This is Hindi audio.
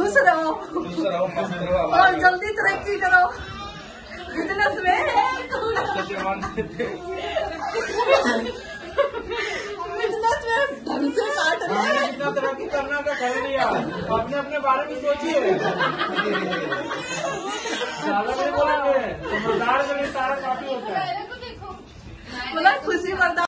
खुश रहो। और जल्दी तरक्की करो। बिज़नेस में बिज़नेस में ढंग से काट रहे हमने हाँ, तरक्की करना का कर लिया अपने अपने बारे में सोचिए। बोलेंगे। समझदार सारा काफ़ी होता है। बोला मतलब खुशी बर्दाश्त